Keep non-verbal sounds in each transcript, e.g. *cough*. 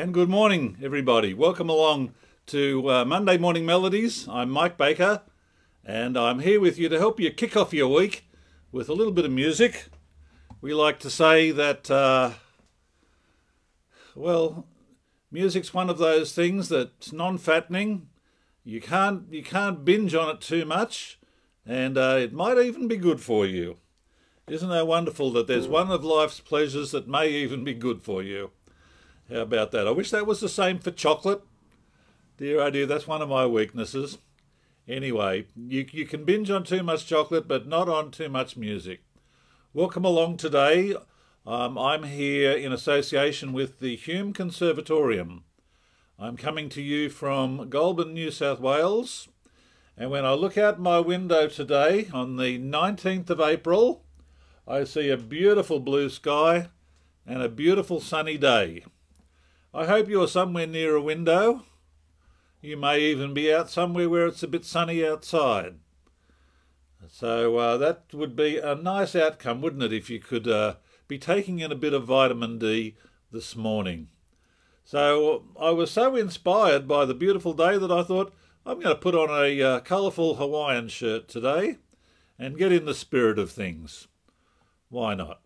And good morning, everybody. Welcome along to uh, Monday Morning Melodies. I'm Mike Baker and I'm here with you to help you kick off your week with a little bit of music. We like to say that, uh, well, music's one of those things that's non-fattening. You can't you can't binge on it too much, and uh, it might even be good for you. Isn't that wonderful that there's one of life's pleasures that may even be good for you? How about that? I wish that was the same for chocolate. Dear dear, that's one of my weaknesses. Anyway, you, you can binge on too much chocolate, but not on too much music. Welcome along today. Um, I'm here in association with the Hume Conservatorium. I'm coming to you from Goulburn, New South Wales. And when I look out my window today on the 19th of April, I see a beautiful blue sky and a beautiful sunny day. I hope you're somewhere near a window. You may even be out somewhere where it's a bit sunny outside. So uh, that would be a nice outcome, wouldn't it, if you could uh, be taking in a bit of vitamin D this morning. So I was so inspired by the beautiful day that I thought I'm going to put on a uh, colourful Hawaiian shirt today and get in the spirit of things. Why not?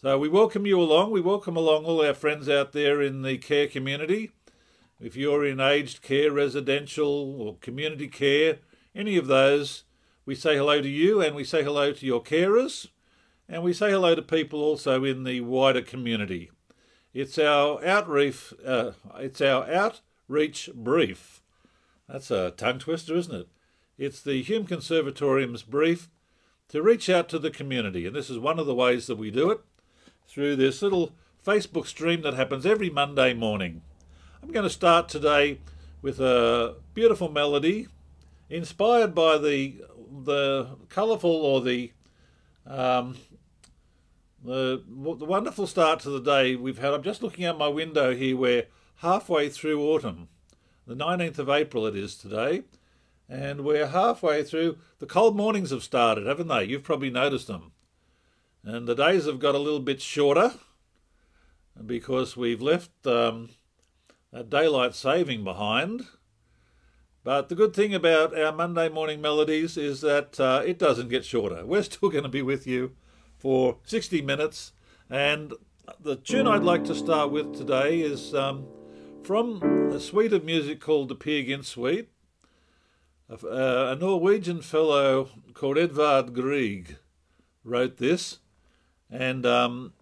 So we welcome you along. We welcome along all our friends out there in the care community. If you're in aged care, residential, or community care, any of those, we say hello to you and we say hello to your carers and we say hello to people also in the wider community. It's our outreach, uh, it's our outreach brief. That's a tongue twister, isn't it? It's the Hume Conservatorium's brief to reach out to the community, and this is one of the ways that we do it through this little Facebook stream that happens every Monday morning. I'm going to start today with a beautiful melody inspired by the the colourful or the um, the, the wonderful start to the day we've had. I'm just looking out my window here. We're halfway through autumn. The 19th of April it is today. And we're halfway through. The cold mornings have started, haven't they? You've probably noticed them. And the days have got a little bit shorter because we've left um, daylight saving behind. But the good thing about our Monday morning melodies is that uh, it doesn't get shorter. We're still *laughs* going to be with you for 60 minutes. And the tune I'd like to start with today is um, from a suite of music called the Peer Gynt Suite. A, a Norwegian fellow called Edvard Grieg wrote this. And um,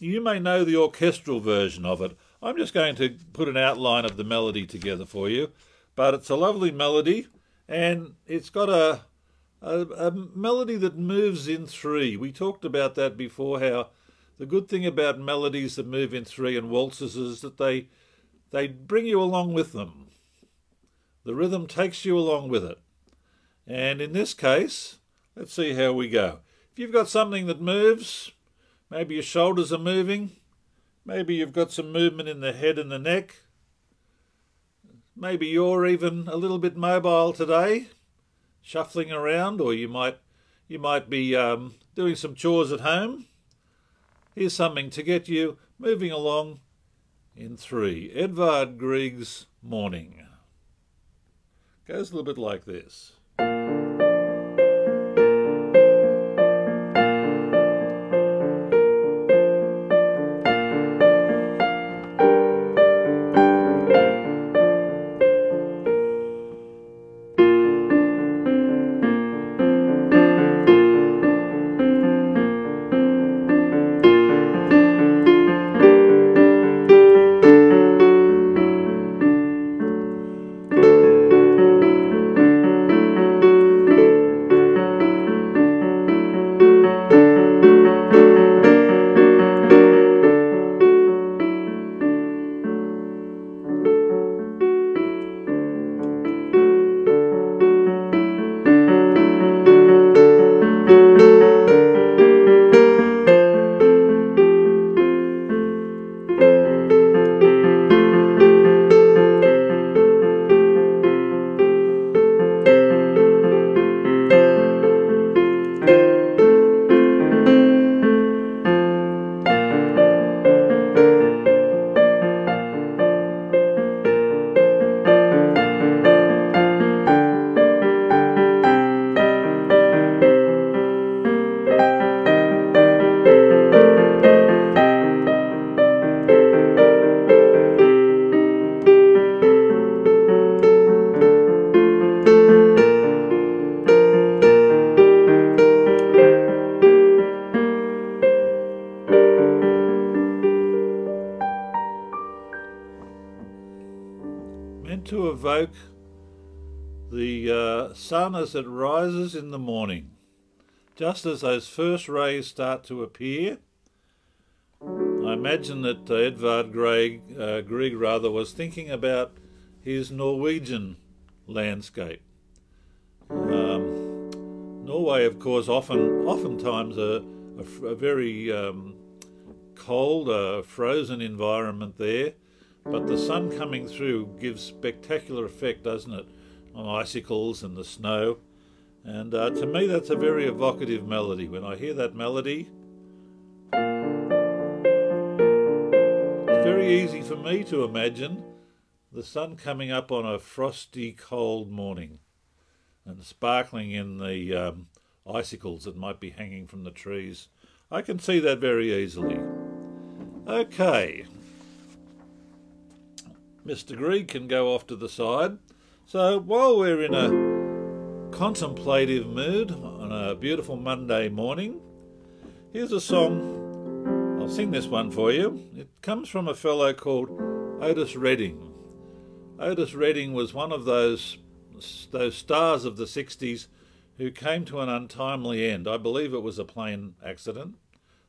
you may know the orchestral version of it. I'm just going to put an outline of the melody together for you. But it's a lovely melody, and it's got a, a, a melody that moves in three. We talked about that before, how the good thing about melodies that move in three and waltzes is that they, they bring you along with them. The rhythm takes you along with it. And in this case, let's see how we go. If you've got something that moves, Maybe your shoulders are moving. Maybe you've got some movement in the head and the neck. Maybe you're even a little bit mobile today, shuffling around, or you might you might be um, doing some chores at home. Here's something to get you moving along in three. Edvard Grieg's Morning. Goes a little bit like this. Just as those first rays start to appear, I imagine that uh, Edvard Grieg, uh, Grieg rather was thinking about his Norwegian landscape. Um, Norway, of course, often oftentimes a, a, a very um, cold, uh, frozen environment there, but the sun coming through gives spectacular effect, doesn't it, on icicles and the snow. And uh, to me, that's a very evocative melody. When I hear that melody, it's very easy for me to imagine the sun coming up on a frosty, cold morning and sparkling in the um, icicles that might be hanging from the trees. I can see that very easily. Okay. Mr. Grieg can go off to the side. So while we're in a contemplative mood on a beautiful Monday morning, here's a song. I'll sing this one for you. It comes from a fellow called Otis Redding. Otis Redding was one of those those stars of the 60s who came to an untimely end. I believe it was a plane accident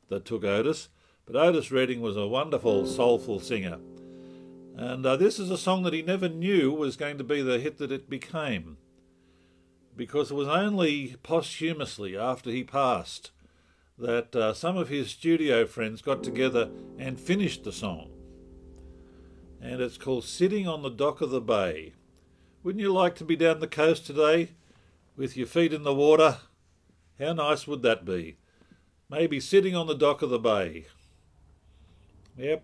that took Otis, but Otis Redding was a wonderful, soulful singer. And uh, this is a song that he never knew was going to be the hit that it became, because it was only posthumously after he passed that uh, some of his studio friends got together and finished the song and it's called Sitting on the Dock of the Bay. Wouldn't you like to be down the coast today with your feet in the water? How nice would that be? Maybe sitting on the dock of the bay. Yep,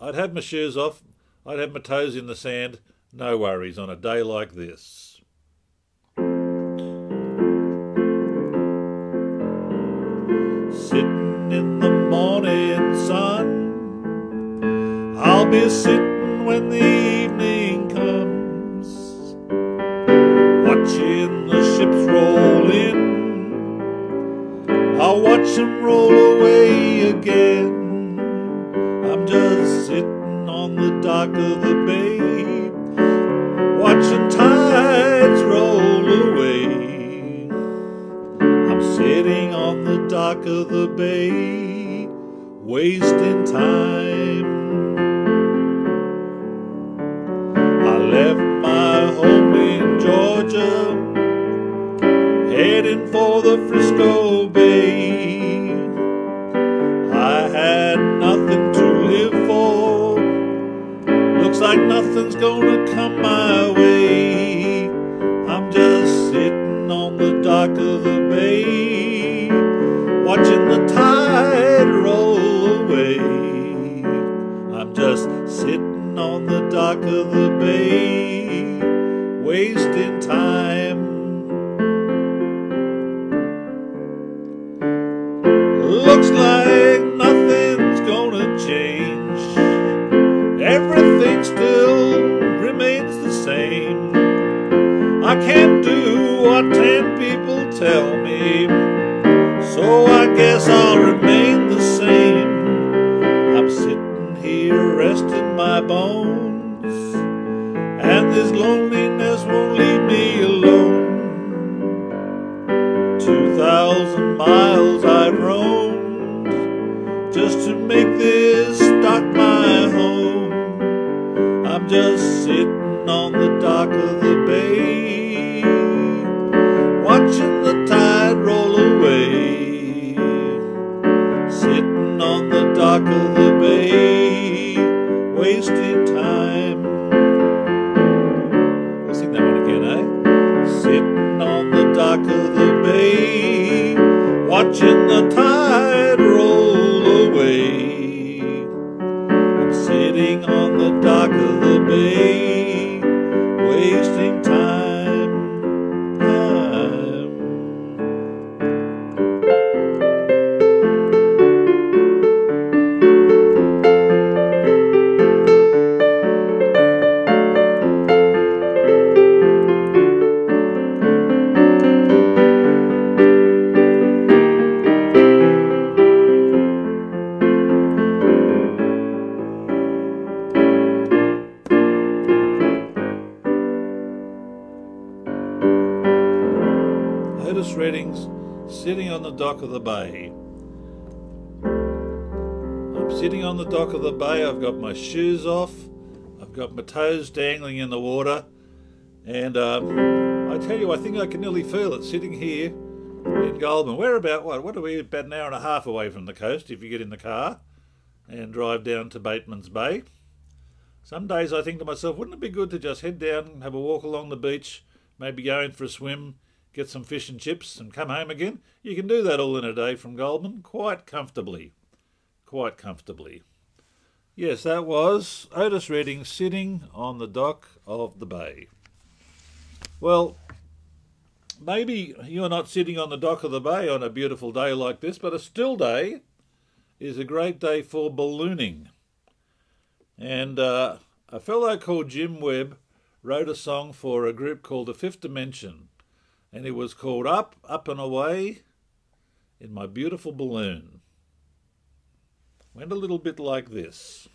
I'd have my shoes off, I'd have my toes in the sand, no worries on a day like this. Be sitting when the evening comes, watching the ships roll in. I'll watch them roll away again. I'm just sitting on the dock of the bay, watching tides roll away. I'm sitting on the dock of the bay, wasting time. Georgia, heading for the Frisco Bay. I had nothing to live for, looks like nothing's gonna come my way. I'm just sitting on the dock of the bay, watching the tide roll away. I'm just sitting on the dock of the bay, wasting time. Looks like nothing's gonna change. Everything still remains the same. I can't do what ten people tell me, so I guess I'll remain the same. I'm sitting here resting my bones, and this loneliness won't leave me alone. Two thousand miles I've roamed just to make this dock my home. I'm just sitting on the dock watching the tide Dock of the Bay. I'm sitting on the dock of the bay, I've got my shoes off, I've got my toes dangling in the water, and um, I tell you, I think I can nearly feel it sitting here in Goulburn. We're about, what, what are we, about an hour and a half away from the coast if you get in the car and drive down to Bateman's Bay. Some days I think to myself, wouldn't it be good to just head down, and have a walk along the beach, maybe go in for a swim, get some fish and chips, and come home again? You can do that all in a day from Goulburn quite comfortably. Quite comfortably. Yes, that was Otis Redding sitting on the dock of the bay. Well, maybe you're not sitting on the dock of the bay on a beautiful day like this, but a still day is a great day for ballooning. And uh, a fellow called Jim Webb wrote a song for a group called The Fifth Dimension, and it was called Up, Up and Away in My Beautiful Balloon. Went a little bit like this.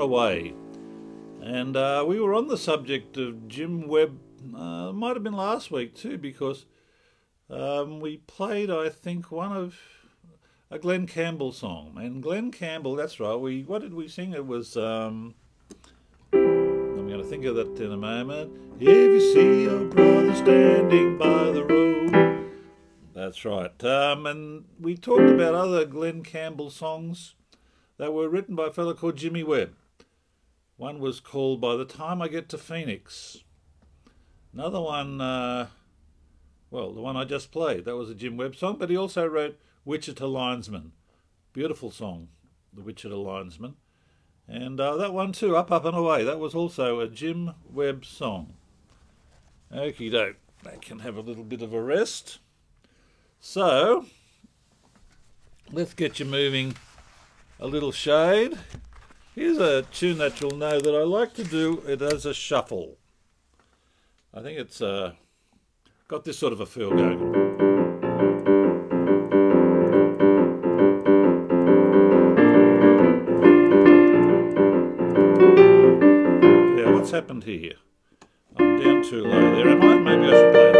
And away. And uh, we were on the subject of Jim Webb, uh, might have been last week too, because um, we played, I think, one of a Glen Campbell song. And Glen Campbell, that's right, we what did we sing? It was, um, I'm going to think of that in a moment. If you see your brother standing by the road. That's right. Um, and we talked about other Glen Campbell songs that were written by a fellow called Jimmy Webb. One was called By the Time I Get to Phoenix. Another one, uh, well, the one I just played, that was a Jim Webb song, but he also wrote Wichita Linesman. Beautiful song, The Wichita Linesman. And uh, that one too, Up, Up and Away, that was also a Jim Webb song. Okie doke, they can have a little bit of a rest. So, let's get you moving a little shade. Here's a tune that you'll know that I like to do. It has a shuffle. I think it's uh, got this sort of a feel going. Yeah, what's happened here? I'm down too low there, am I? Maybe I should play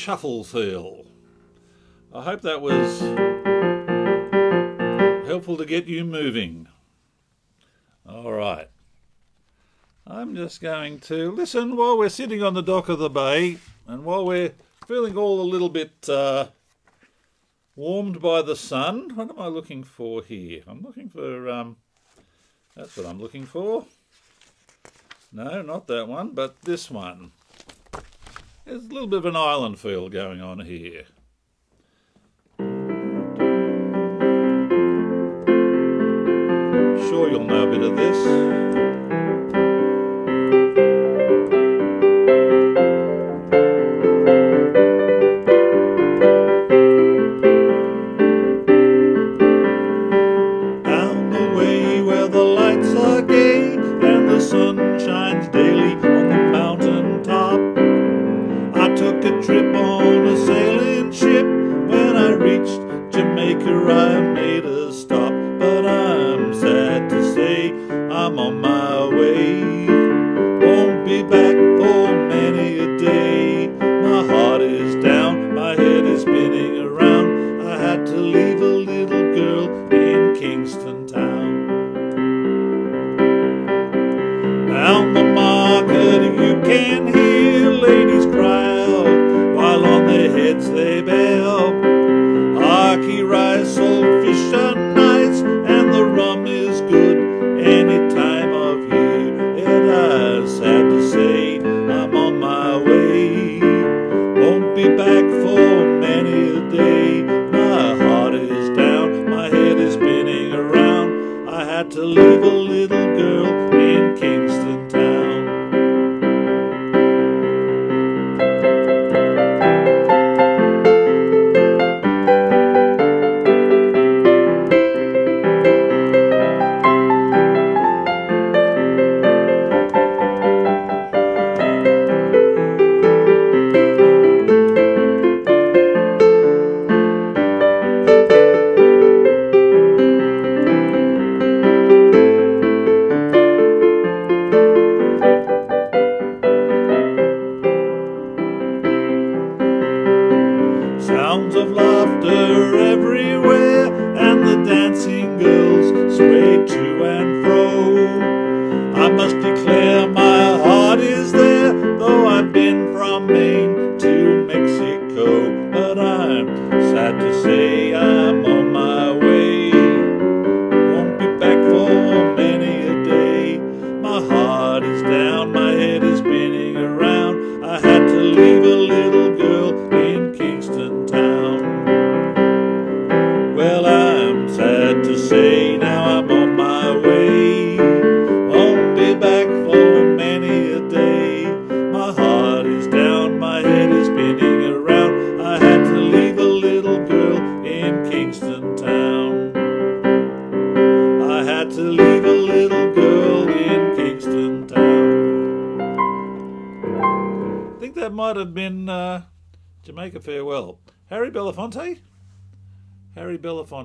shuffle feel. I hope that was helpful to get you moving. All right. I'm just going to listen while we're sitting on the dock of the bay and while we're feeling all a little bit uh, warmed by the sun. What am I looking for here? I'm looking for, um, that's what I'm looking for. No, not that one, but this one. There's a little bit of an island feel going on here. Sure you'll know a bit of this.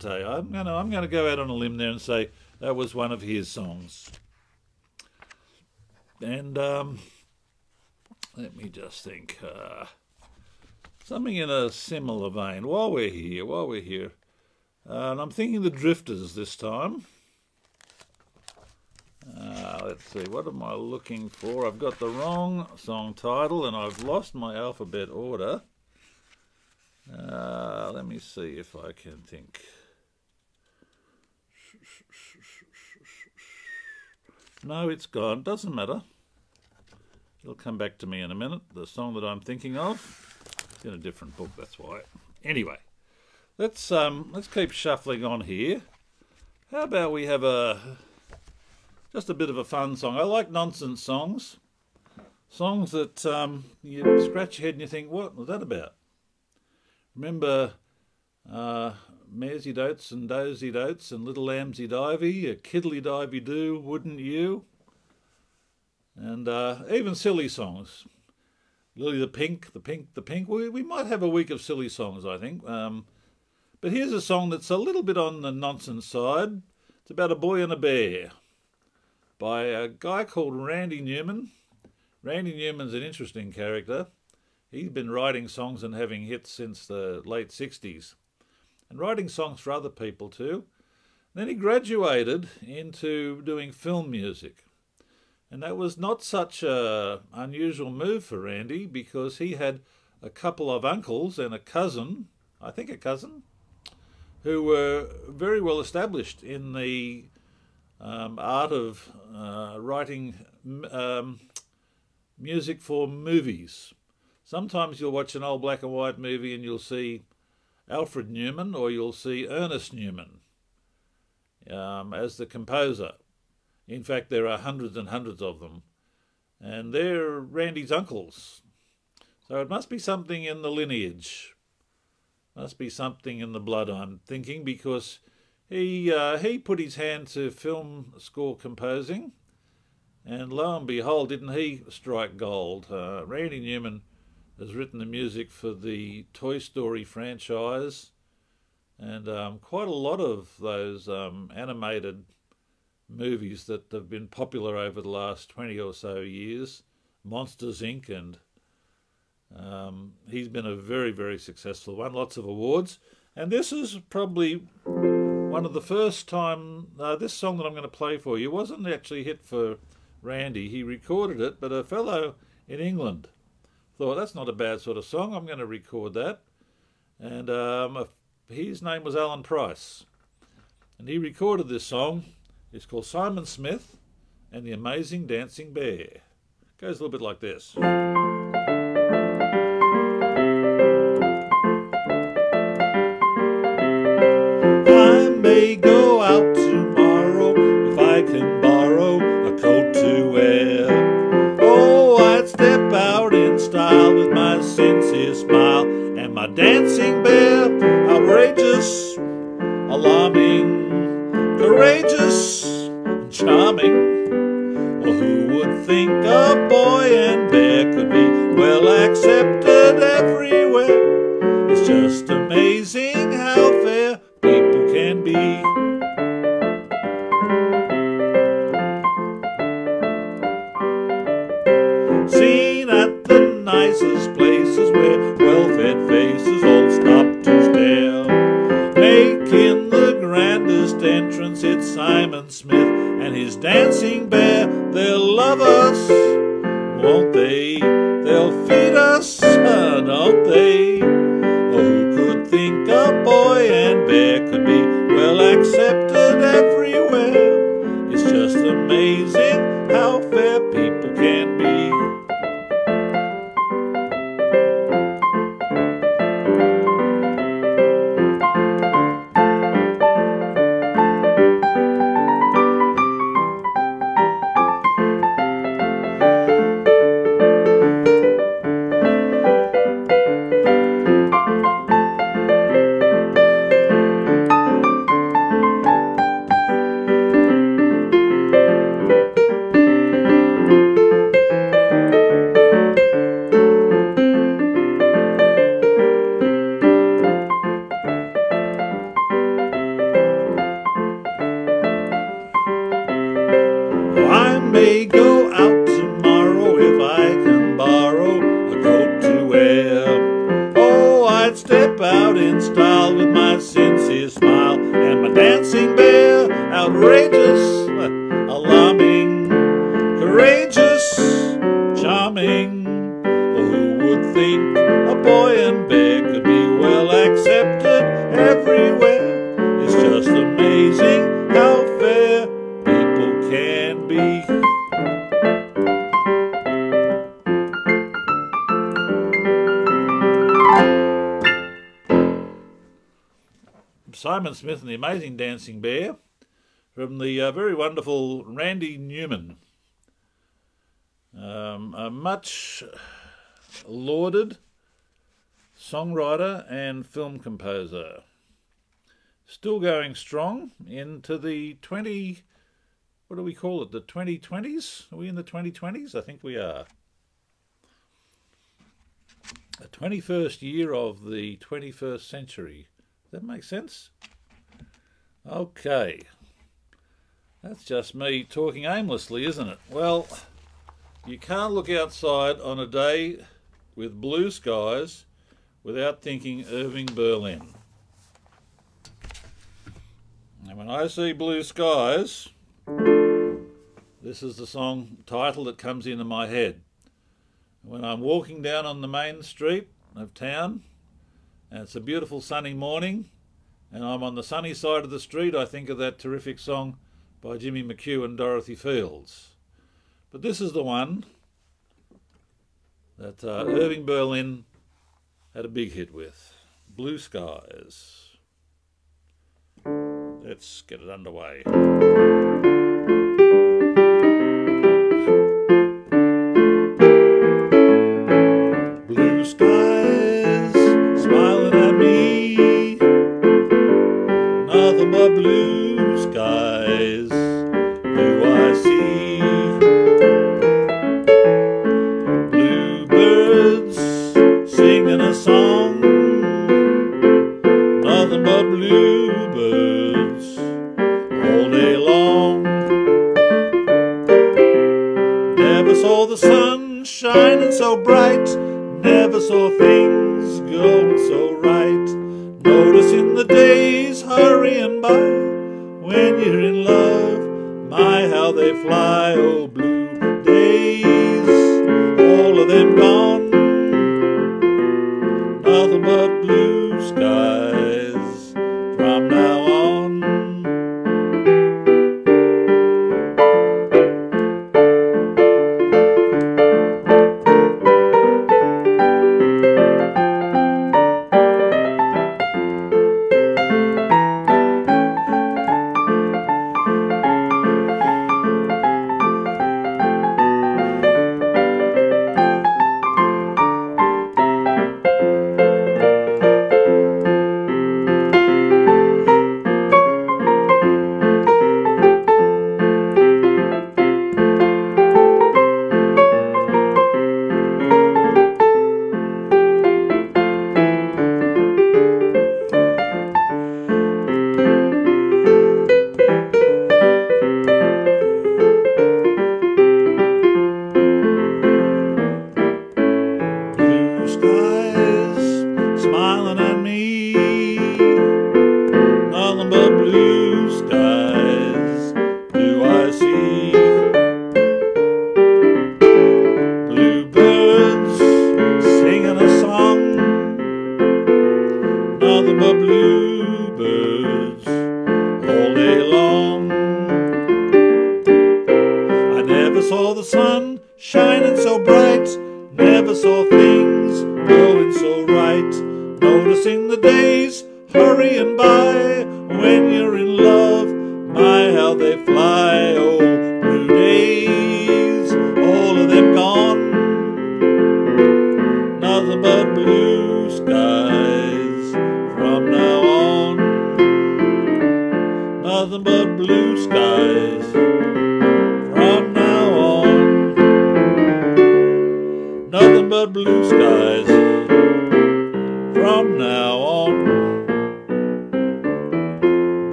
Belafonte. I'm gonna I'm gonna go out on a limb there and say that was one of his songs. And um, let me just think. Uh, something in a similar vein. While we're here, while we're here, uh, and I'm thinking the Drifters this time. Uh, let's see, what am I looking for? I've got the wrong song title and I've lost my alphabet order. Uh, let me see if I can think. No, it's gone. Doesn't matter. It'll come back to me in a minute. The song that I'm thinking of. It's in a different book, that's why. Anyway, let's um let's keep shuffling on here. How about we have a just a bit of a fun song? I like nonsense songs. Songs that um, you scratch your head and you think, what was that about? Remember uh, Maresy Dotes and Dozy Dotes and Little Lambsy Divey, a Kiddly Divey Do, Wouldn't You? And uh, even silly songs. Lily the Pink, the Pink, the Pink. We, we might have a week of silly songs, I think. Um, but here's a song that's a little bit on the nonsense side. It's about a boy and a bear by a guy called Randy Newman. Randy Newman's an interesting character. He's been writing songs and having hits since the late 60s and writing songs for other people too. Then he graduated into doing film music. And that was not such a unusual move for Randy because he had a couple of uncles and a cousin, I think a cousin, who were very well established in the um, art of uh, writing um, music for movies. Sometimes you'll watch an old black and white movie and you'll see Alfred Newman or you'll see Ernest Newman um, as the composer. In fact, there are hundreds and hundreds of them. And they're Randy's uncles. So it must be something in the lineage. Must be something in the blood, I'm thinking, because he uh, he put his hand to film score composing, and lo and behold, didn't he strike gold? Uh, Randy Newman has written the music for the Toy Story franchise, and um, quite a lot of those um, animated movies that have been popular over the last twenty or so years, Monsters Inc. and um, he's been a very, very successful one, lots of awards. And this is probably one of the first time, uh, this song that I'm going to play for you wasn't actually hit for Randy. He recorded it, but a fellow in England thought, that's not a bad sort of song, I'm going to record that. and um, his name was Alan Price. And he recorded this song. It's called Simon Smith and the Amazing Dancing Bear. It goes a little bit like this. Think a the Amazing Dancing Bear from the uh, very wonderful Randy Newman. Um, a much lauded songwriter and film composer. Still going strong into the 20, what do we call it, the 2020s? Are we in the 2020s? I think we are. The 21st year of the 21st century. Does that make sense? Okay. That's just me talking aimlessly, isn't it? Well, you can't look outside on a day with blue skies without thinking Irving Berlin. And when I see blue skies, this is the song title that comes into my head. When I'm walking down on the main street of town, and it's a beautiful sunny morning, and I'm on the sunny side of the street, I think of that terrific song by Jimmy McHugh and Dorothy Fields. But this is the one that uh, Irving Berlin had a big hit with Blue Skies. Let's get it underway.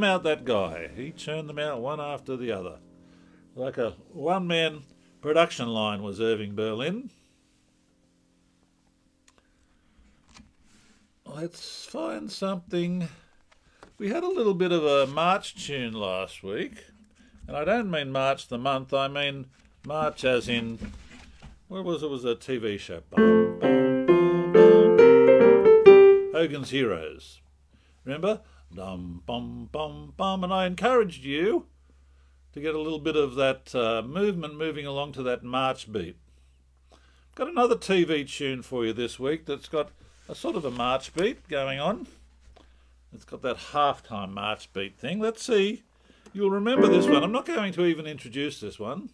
Them out, that guy. He churned them out one after the other. Like a one man production line was Irving Berlin. Let's find something. We had a little bit of a March tune last week. And I don't mean March the month, I mean March as in, what was it? It was a TV show. Hogan's Heroes. Remember? Dum, bum, bum, bum. And I encouraged you to get a little bit of that uh, movement moving along to that march beat. Got another TV tune for you this week that's got a sort of a march beat going on. It's got that halftime march beat thing. Let's see. You'll remember this one. I'm not going to even introduce this one.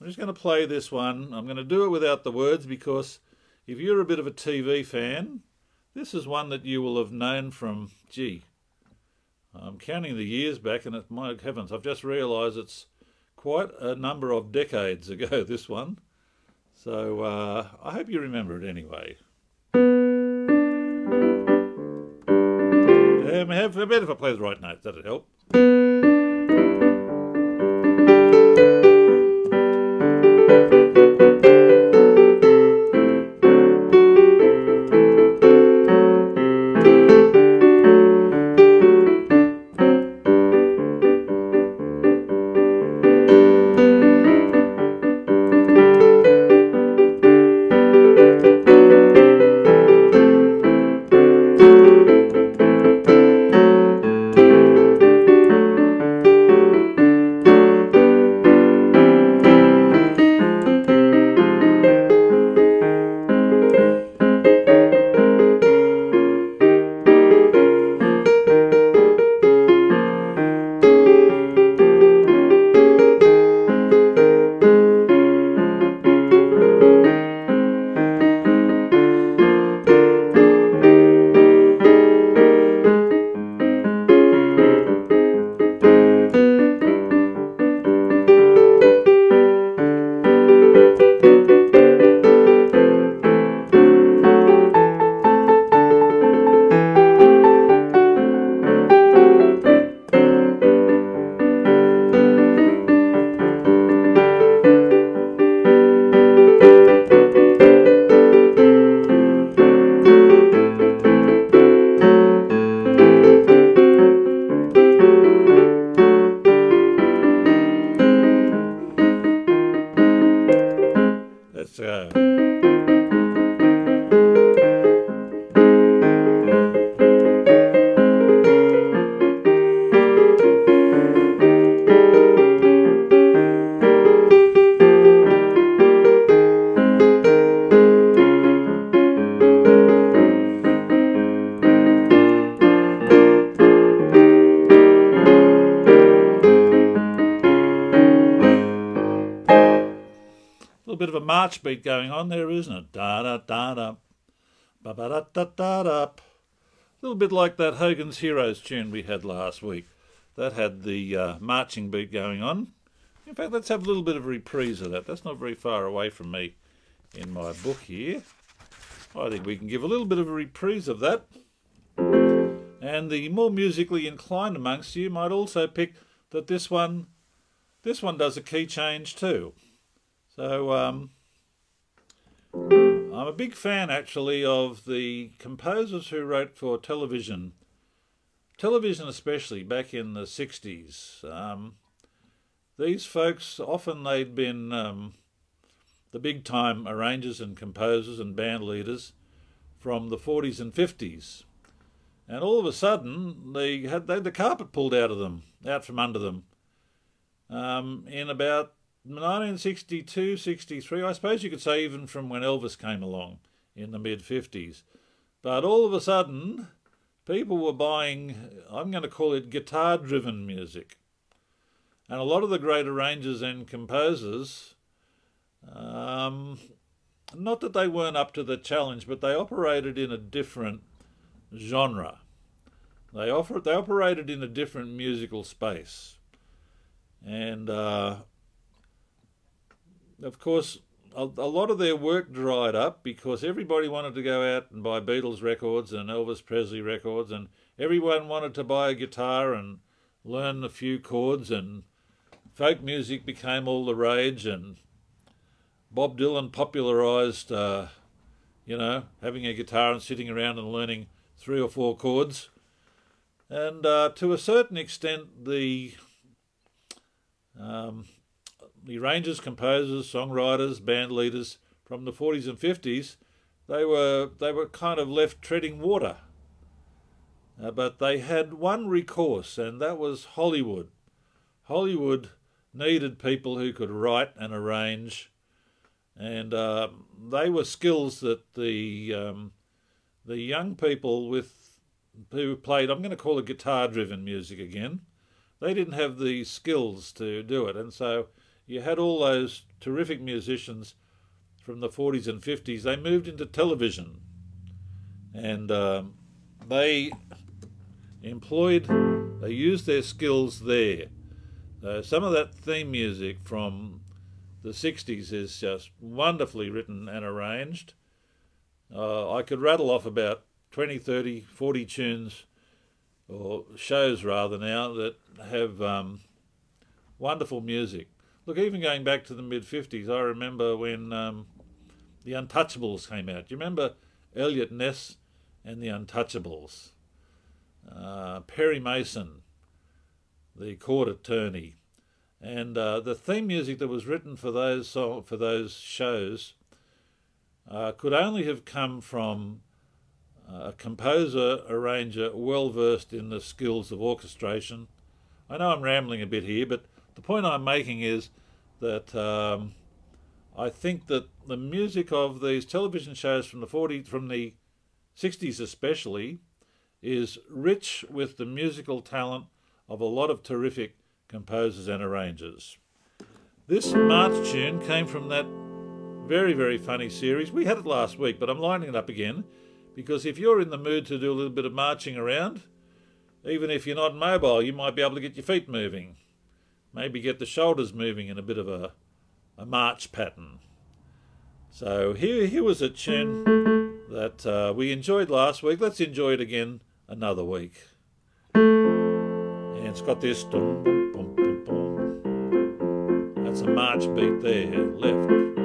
I'm just going to play this one. I'm going to do it without the words because if you're a bit of a TV fan, this is one that you will have known from, gee, I'm counting the years back, and it, my heavens, I've just realised it's quite a number of decades ago, *laughs* this one. So uh, I hope you remember it anyway. Um, have a bit if I play the right notes, that'd help. March beat going on there, isn't it? Da da da da, ba ba da da da da. A little bit like that Hogan's Heroes tune we had last week. That had the uh, marching beat going on. In fact, let's have a little bit of a reprise of that. That's not very far away from me in my book here. I think we can give a little bit of a reprise of that. And the more musically inclined amongst you might also pick that this one, this one does a key change too. So um, I'm a big fan actually of the composers who wrote for television, television especially back in the 60s. Um, these folks, often they'd been um, the big time arrangers and composers and band leaders from the 40s and 50s. And all of a sudden, they had, they had the carpet pulled out of them, out from under them. Um, in about 1962, 63, I suppose you could say even from when Elvis came along in the mid 50s. But all of a sudden, people were buying, I'm going to call it guitar driven music. And a lot of the great arrangers and composers, um, not that they weren't up to the challenge, but they operated in a different genre. They offer, they operated in a different musical space, and uh, of course, a, a, lot of their work dried up because everybody wanted to go out and buy Beatles records and Elvis Presley records, and everyone wanted to buy a guitar and learn a few chords, and folk music became all the rage, and Bob Dylan popularised, uh, you know, having a guitar and sitting around and learning three or four chords. And uh, to a certain extent, the um, the arrangers, composers, songwriters, band leaders from the 40s and 50s, they were they were kind of left treading water. Uh, but they had one recourse, and that was Hollywood. Hollywood needed people who could write and arrange, and uh, they were skills that the um, the young people with who played, I'm going to call it guitar driven music again, they didn't have the skills to do it. And so you had all those terrific musicians from the 40s and 50s, they moved into television and um, they employed, they used their skills there. Uh, some of that theme music from the 60s is just wonderfully written and arranged. Uh, I could rattle off about 20, 30, 40 tunes, or shows rather now, that have um, wonderful music. Look, even going back to the mid 50s, I remember when um, the Untouchables came out. Do you remember Eliot Ness and the Untouchables? Uh, Perry Mason, the court attorney, and uh, the theme music that was written for those for those shows uh, could only have come from uh, a composer, arranger well versed in the skills of orchestration. I know I'm rambling a bit here, but the point I'm making is that um, I think that the music of these television shows from the 40s, from the 60s especially, is rich with the musical talent of a lot of terrific composers and arrangers. This march tune came from that very, very funny series. We had it last week, but I'm lining it up again because if you're in the mood to do a little bit of marching around, even if you're not mobile, you might be able to get your feet moving. Maybe get the shoulders moving in a bit of a, a march pattern. So here, here was a tune that uh, we enjoyed last week. Let's enjoy it again another week. And it's got this. That's a march beat there, left.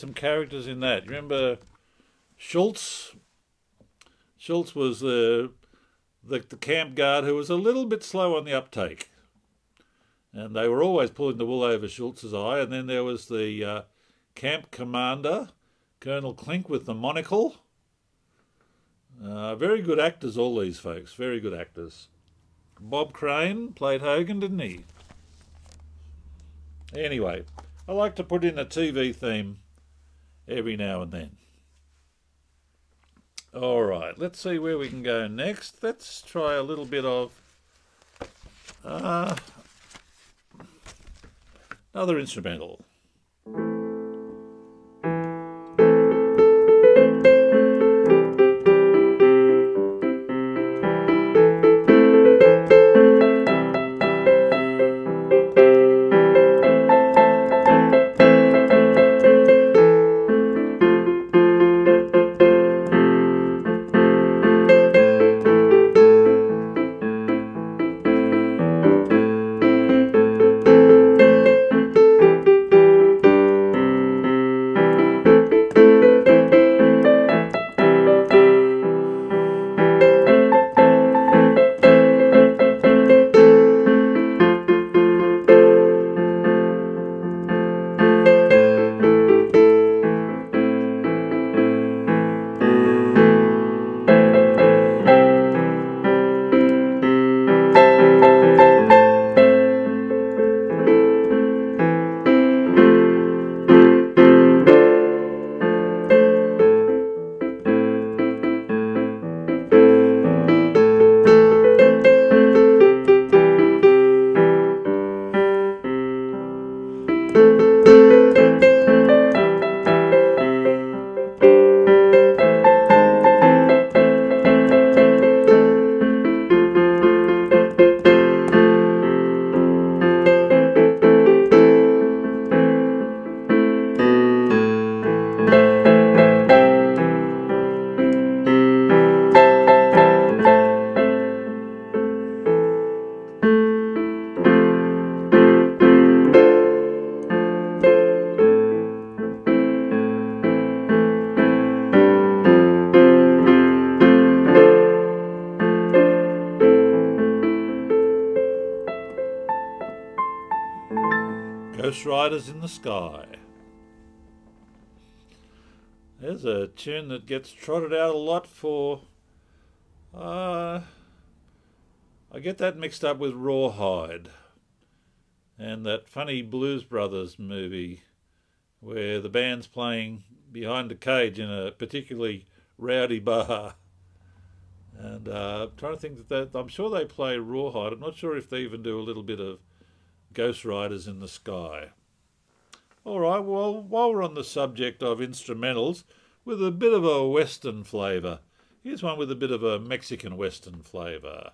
Some characters in that? Remember Schultz? Schultz was the, the, the camp guard who was a little bit slow on the uptake. And they were always pulling the wool over Schultz's eye. And then there was the uh, camp commander, Colonel Klink with the monocle. Uh, very good actors, all these folks. Very good actors. Bob Crane played Hogan, didn't he? Anyway, I like to put in a TV theme every now and then. All right, let's see where we can go next. Let's try a little bit of uh, another instrumental. The Sky. There's a tune that gets trotted out a lot for. Uh, I get that mixed up with Rawhide and that funny Blues Brothers movie where the band's playing behind a cage in a particularly rowdy bar. And uh, I'm trying to think that, that I'm sure they play Rawhide. I'm not sure if they even do a little bit of Ghost Riders in the Sky. All right, well, while we're on the subject of instrumentals, with a bit of a Western flavour, here's one with a bit of a Mexican Western flavour.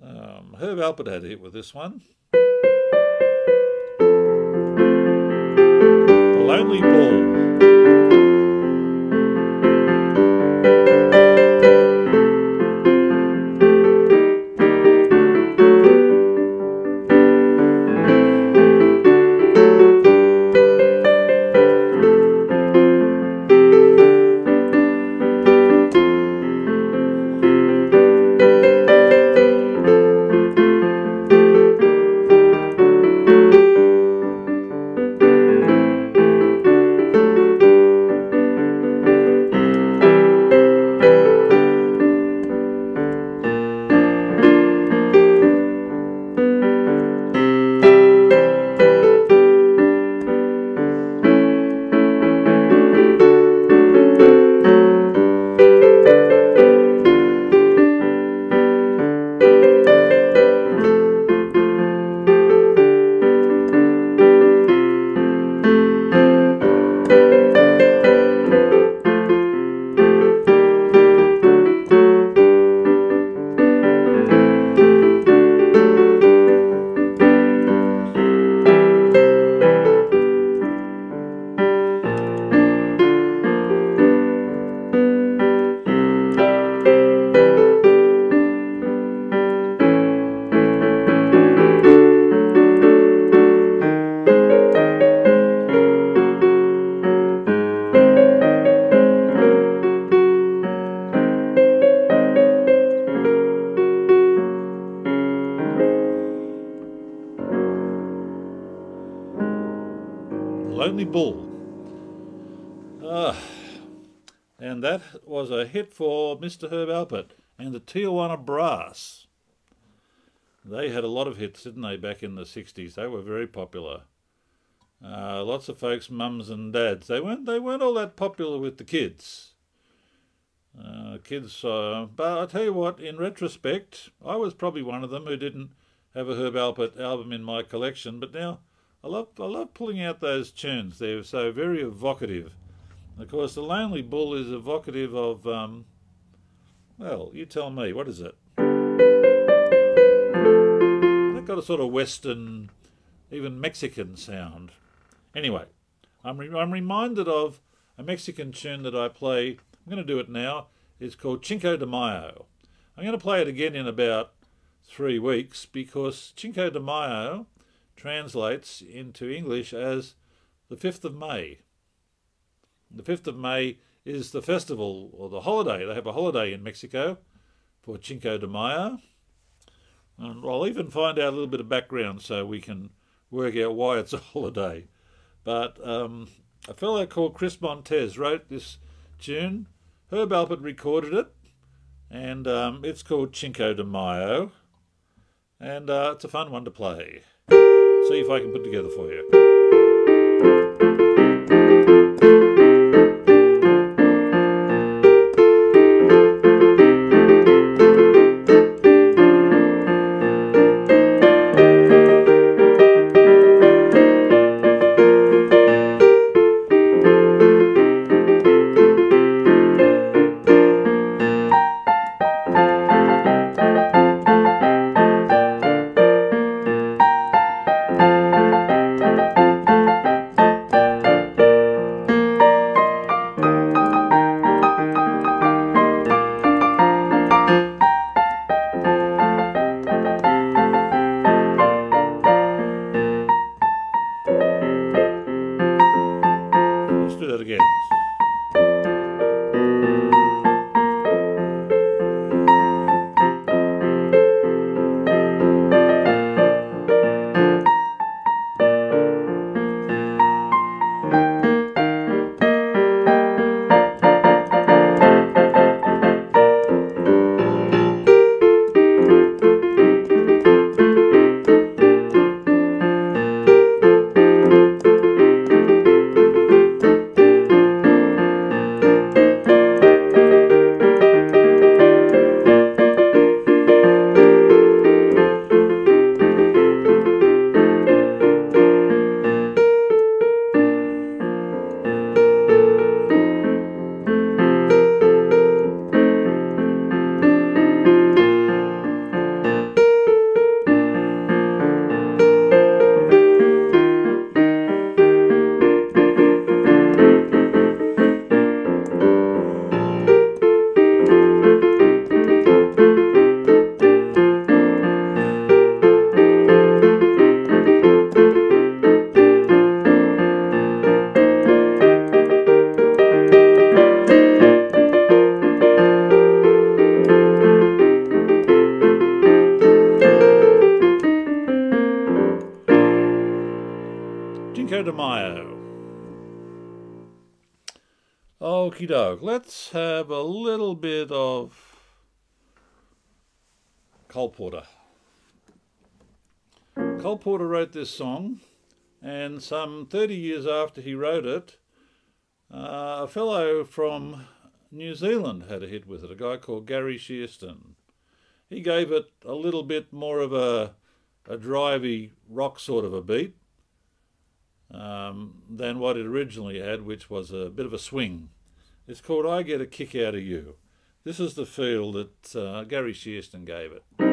Um, Herb Alpert had a hit with this one. The Lonely Bull. Mr. Herb Alpert and the Tijuana Brass. They had a lot of hits, didn't they, back in the 60s? They were very popular. Uh, lots of folks, mums and dads, they weren't they weren't all that popular with the kids. Uh, kids, uh, but I tell you what, in retrospect, I was probably one of them who didn't have a Herb Alpert album in my collection. But now, I love I love pulling out those tunes. They're so very evocative. Of course, the Lonely Bull is evocative of, um, well, you tell me, what is it? They've got a sort of Western, even Mexican sound. Anyway, I'm, re I'm reminded of a Mexican tune that I play. I'm going to do it now. It's called Cinco de Mayo. I'm going to play it again in about three weeks because Cinco de Mayo translates into English as the 5th of May. The 5th of May is the festival or the holiday. They have a holiday in Mexico for Cinco de Mayo. And I'll even find out a little bit of background so we can work out why it's a *laughs* holiday. But um, a fellow called Chris Montez wrote this tune. Herb Alpert recorded it, and um, it's called Cinco de Mayo. And uh, it's a fun one to play. See if I can put together for you. Bit of Cole Porter. Cole Porter wrote this song, and some 30 years after he wrote it, uh, a fellow from New Zealand had a hit with it, a guy called Gary Shearston. He gave it a little bit more of a, a drivey rock sort of a beat um, than what it originally had, which was a bit of a swing. It's called I Get a Kick Out of You. This is the feel that uh, Gary Shearston gave it.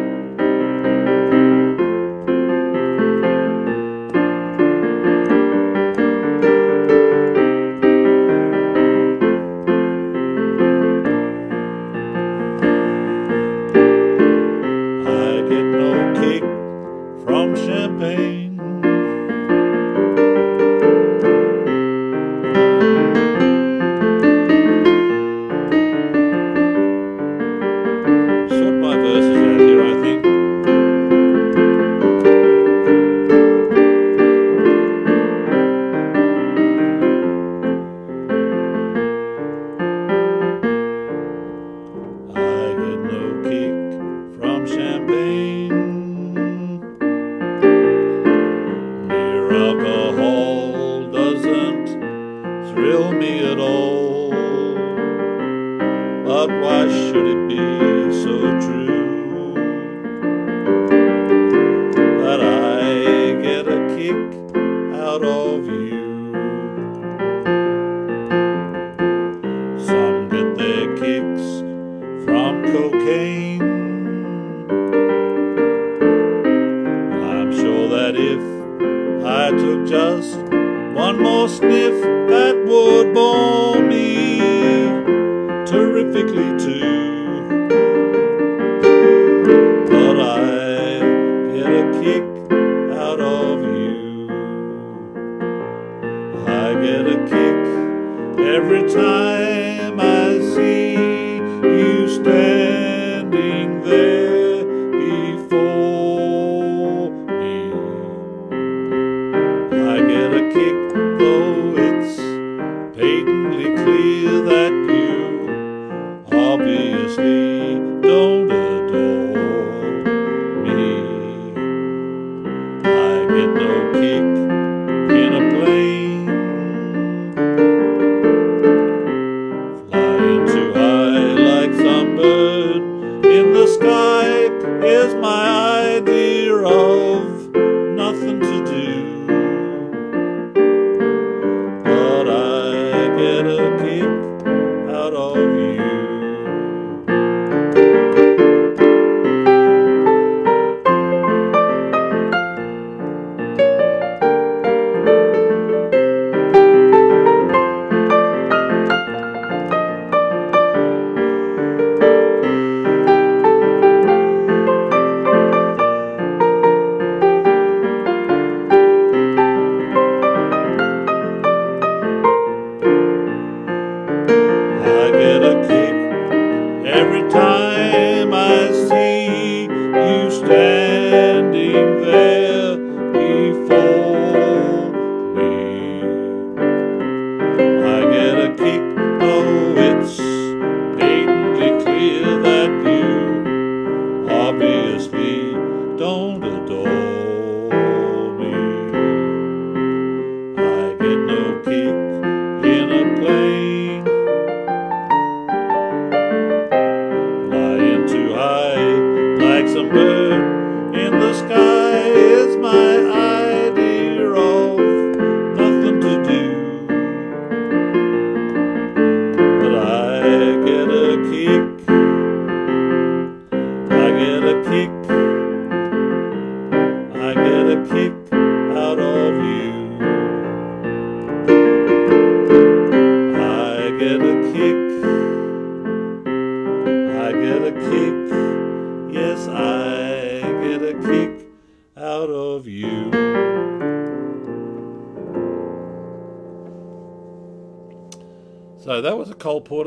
My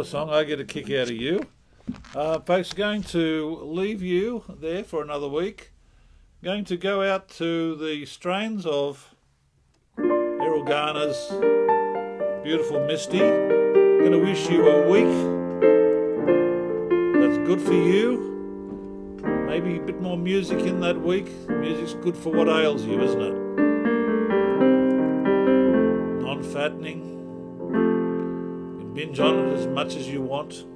a song. I get a kick out of you. Uh, folks, going to leave you there for another week. Going to go out to the strains of Erroll Garner's Beautiful Misty. Going to wish you a week that's good for you. Maybe a bit more music in that week. Music's good for what ails you, isn't it? Non fattening. Binge on it as much as you want.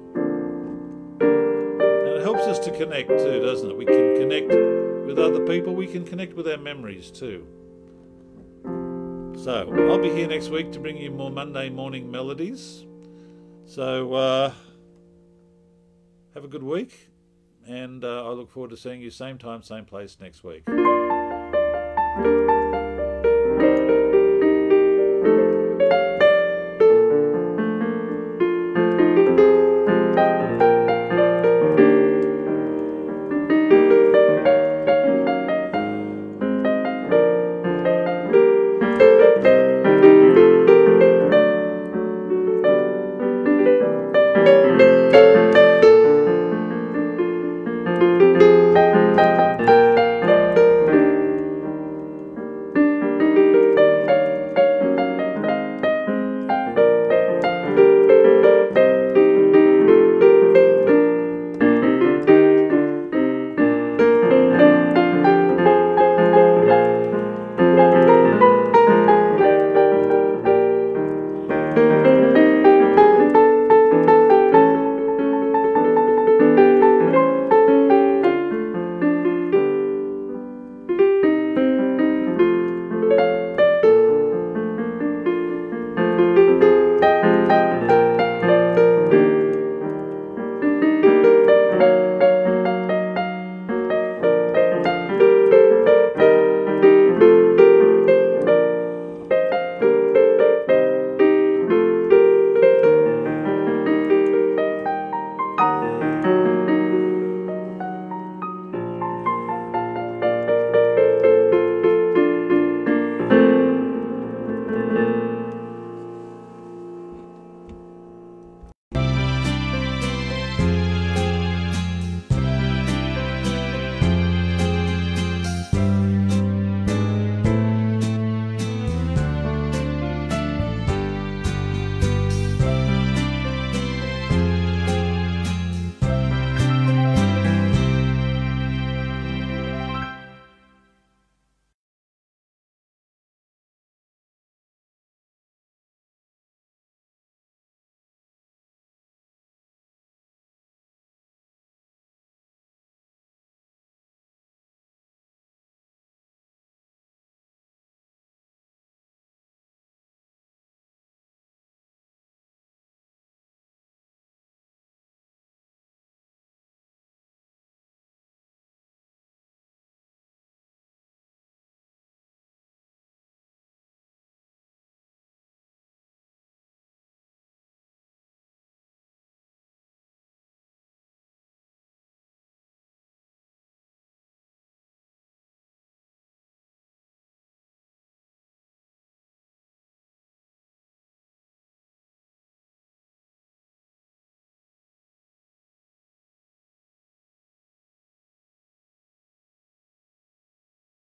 And it helps us to connect too, doesn't it? We can connect with other people, we can connect with our memories too. So, I'll be here next week to bring you more Monday morning melodies. So, uh, have a good week, and uh, I look forward to seeing you same time, same place next week.